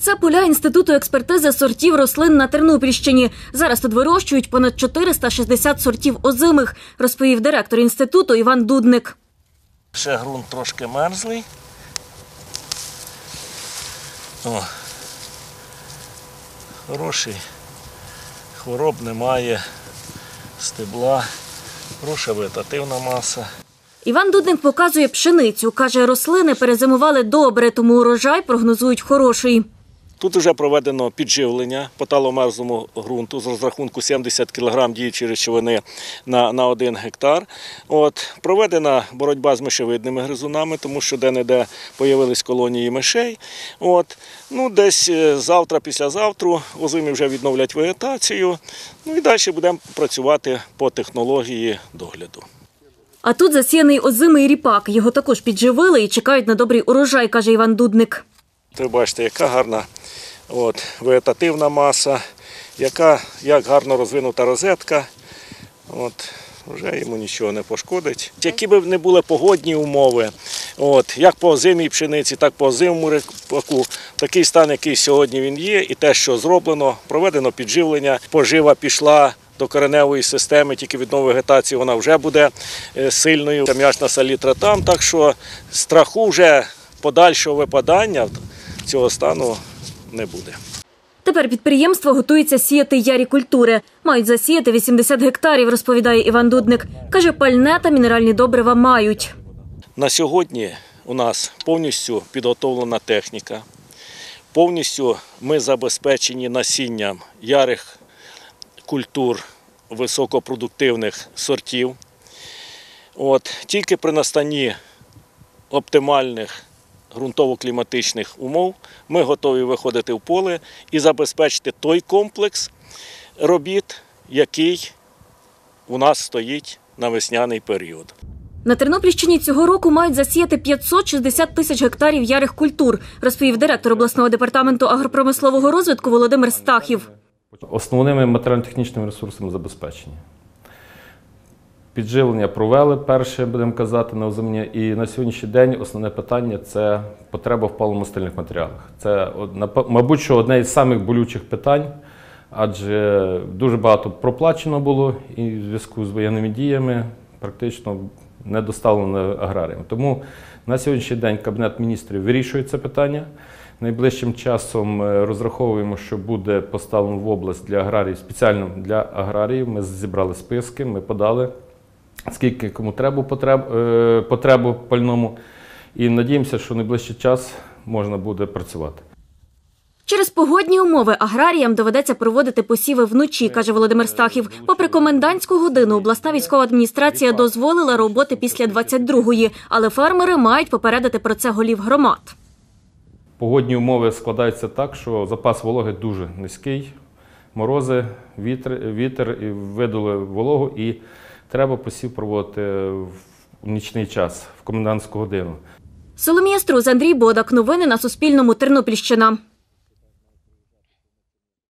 Це поля інституту експертизи сортів рослин на Тернопільщині. Зараз тут вирощують понад 460 сортів озимих, розповів директор інституту Іван Дудник. Ще ґрунт трошки мерзлий. О. Хороший. Хвороб немає, стебла, хороша вегетативна маса. Іван Дудник показує пшеницю. Каже, рослини перезимували добре, тому урожай прогнозують хороший. Тут вже проведено підживлення по таломерзлому ґрунту з розрахунку 70 кг діючої речовини на, на 1 гектар. От, проведена боротьба з мишевидними гризунами, тому що де-не-де появились колонії мишей. От, ну, десь е, завтра, післязавтра озимі вже відновлять вегетацію. Ну і далі будемо працювати по технології догляду. А тут засіяний озимий ріпак. Його також підживили і чекають на добрий урожай, каже Іван Дудник. Ви бачите, яка гарна от, вегетативна маса, яка, як гарно розвинута розетка. От, вже йому нічого не пошкодить. Які б не були погодні умови, от, як по озимій пшениці, так по озимому репаку, такий стан, який сьогодні він є, і те, що зроблено, проведено підживлення, пожива пішла. До кореневої системи, тільки від нової вегетації вона вже буде е, сильною. М'ячна салітра там, так що страху вже подальшого випадання цього стану не буде. Тепер підприємство готується сіяти ярі культури. Мають засіяти 80 гектарів, розповідає Іван Дудник. Каже, пальне та мінеральні добрива мають. На сьогодні у нас повністю підготовлена техніка. Повністю ми забезпечені насінням ярих культур високопродуктивних сортів. От, тільки при настанні оптимальних ґрунтово-кліматичних умов ми готові виходити в поле і забезпечити той комплекс робіт, який у нас стоїть на весняний період. На Тернопільщині цього року мають засіяти 560 тисяч гектарів ярих культур, розповів директор обласного департаменту агропромислового розвитку Володимир Стахів. Основними матеріально-технічними ресурсами забезпечення. Підживлення провели перше, будемо казати, на озимення. І на сьогоднішній день основне питання це потреба в паливомастильних матеріалах. Це, мабуть, що одне із самих болючих питань, адже дуже багато проплачено було і в зв'язку з воєнними діями практично не доставлено аграріям. Тому на сьогоднішній день Кабінет міністрів вирішує це питання. Найближчим часом е, розраховуємо, що буде поставлено в область для аграріїв, спеціально для аграріїв. Ми зібрали списки, ми подали, скільки кому треба потреб, е, потребу пальному. І надіємося, що в найближчий час можна буде працювати. Через погодні умови аграріям доведеться проводити посіви вночі, каже Володимир Стахів. Попри комендантську годину, обласна військова адміністрація дозволила роботи після 22-ї, але фермери мають попередити про це голів громад. Погодні умови складаються так, що запас вологи дуже низький, морози, вітер, вітер видали вологу, і треба посів проводити в нічний час, в комендантську годину. Соломія Струз, Андрій Бодак. Новини на Суспільному. Тернопільщина.